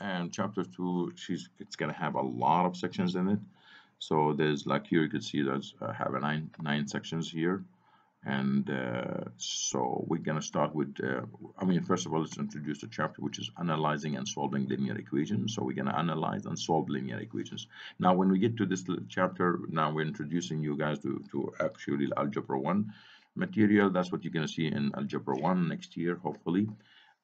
and chapter two she's it's gonna have a lot of sections in it. So there's like here you can see there's uh, have a nine nine sections here. And uh, so we're gonna start with uh, I mean first of all let's introduce the chapter which is analyzing and solving linear equations. So we're gonna analyze and solve linear equations. Now when we get to this chapter now we're introducing you guys to, to actually algebra 1 material. That's what you're gonna see in algebra 1 next year hopefully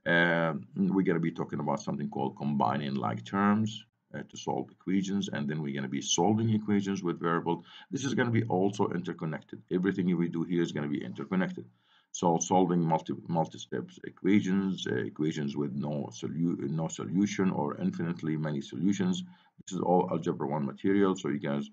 uh, we're going to be talking about something called combining like terms uh, to solve equations and then we're going to be solving equations with variable this is going to be also interconnected. Everything we do here is going to be interconnected. So solving multi multi-step equations uh, equations with no no solution or infinitely many solutions this is all algebra 1 material so you guys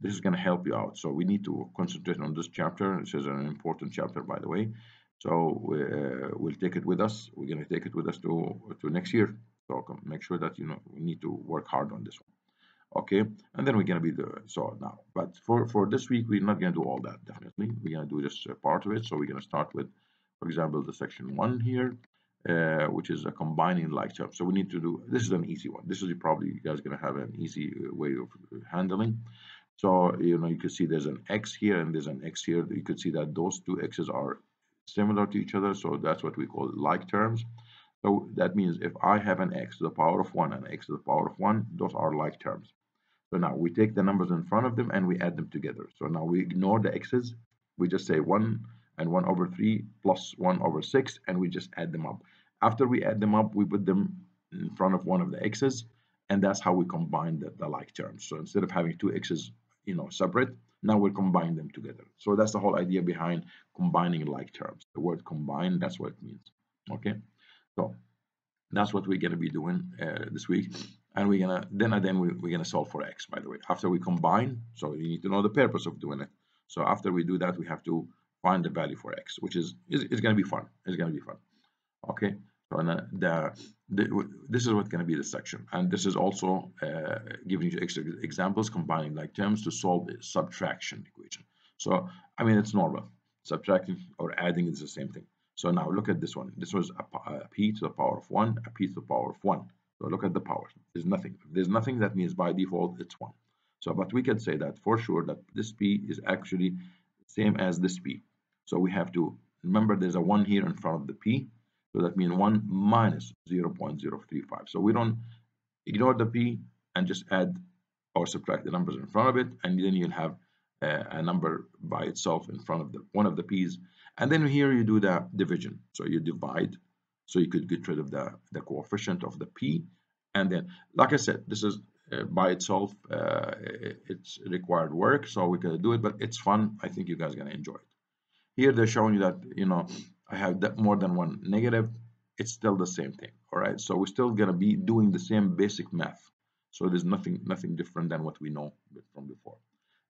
this is going to help you out. So we need to concentrate on this chapter. This is an important chapter by the way so uh, we'll take it with us. We're going to take it with us to to next year. So make sure that you know we need to work hard on this one. Okay? And then we're going to be the so now but for for this week we're not going to do all that definitely. We're going to do uh, part of it. So we're going to start with for example the section one here uh, which is a combining like term so we need to do this is an easy one. This is probably you guys going to have an easy uh, way of handling. So you know you can see there's an x here and there's an x here. You could see that those two x's are similar to each other so that's what we call like terms. So that means if I have an x to the power of 1 and x to the power of 1 those are like terms. So now we take the numbers in front of them and we add them together. So now we ignore the x's. We just say 1 and 1 over 3 plus 1 over 6 and we just add them up. After we add them up we put them in front of one of the x's and that's how we combine the, the like terms. So instead of having two x's you know separate now we're combining them together. So that's the whole idea behind combining like terms. The word combine that's what it means okay? So that's what we're going to be doing uh, this week. And we're gonna then and then we, we're gonna solve for x by the way. After we combine so you need to know the purpose of doing it. So after we do that we have to find the value for x which is is, is going to be fun. It's going to be fun okay the, the, this is what's going to be the section. And this is also uh, giving you extra examples combining like terms to solve a subtraction equation. So i mean it's normal. Subtracting or adding is the same thing. So now look at this one. This was a, a p to the power of 1 a p to the power of 1 so look at the power. There's nothing. There's nothing that means by default it's 1 so but we can say that for sure that this p is actually same as this p. So we have to remember there's a 1 here in front of the p so that means 1 minus 0.035. So we don't ignore the p and just add or subtract the numbers in front of it, and then you'll have a number by itself in front of the one of the p's. And then here you do the division. So you divide. So you could get rid of the, the coefficient of the p. And then, like I said, this is uh, by itself, uh, it's required work. So we can do it, but it's fun. I think you guys are going to enjoy it. Here they're showing you that, you know, I have that more than one negative, it's still the same thing. All right, so we're still gonna be doing the same basic math. So there's nothing nothing different than what we know from before.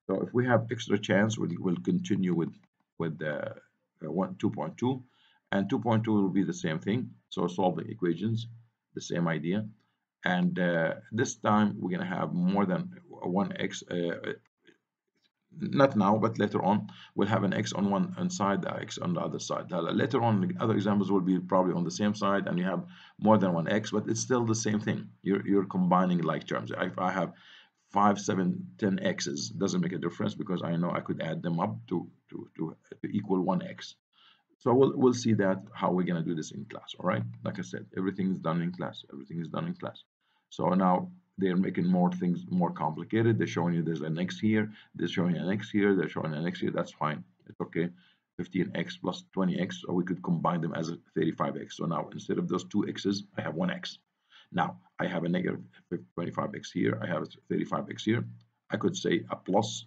So if we have extra chance, we'll, we'll continue with with the uh, one 2.2, and 2.2 will be the same thing. So solving equations, the same idea, and uh, this time we're gonna have more than one x uh, not now but later on we'll have an x on one side the x on the other side. Later on other examples will be probably on the same side and you have more than one x but it's still the same thing. You're, you're combining like terms. If i have five seven ten x's doesn't make a difference because i know i could add them up to to to, to equal one x. So we'll, we'll see that how we're going to do this in class all right? Like i said everything is done in class everything is done in class. So now they're making more things more complicated. They're showing you there's an x here, they're showing an x here, they're showing an x here. That's fine. It's okay. 15x plus 20x, or we could combine them as a 35x. So now instead of those two x's, I have one x. Now I have a negative 25x here, I have a 35x here. I could say a plus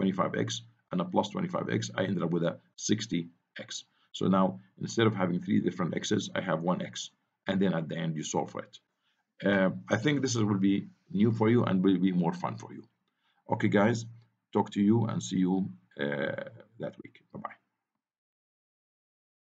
25x and a plus 25x. I ended up with a 60x. So now instead of having three different x's, I have one x. And then at the end, you solve for it. Uh, I think this will be new for you and will be more fun for you. Okay, guys, talk to you and see you uh, that week. Bye bye.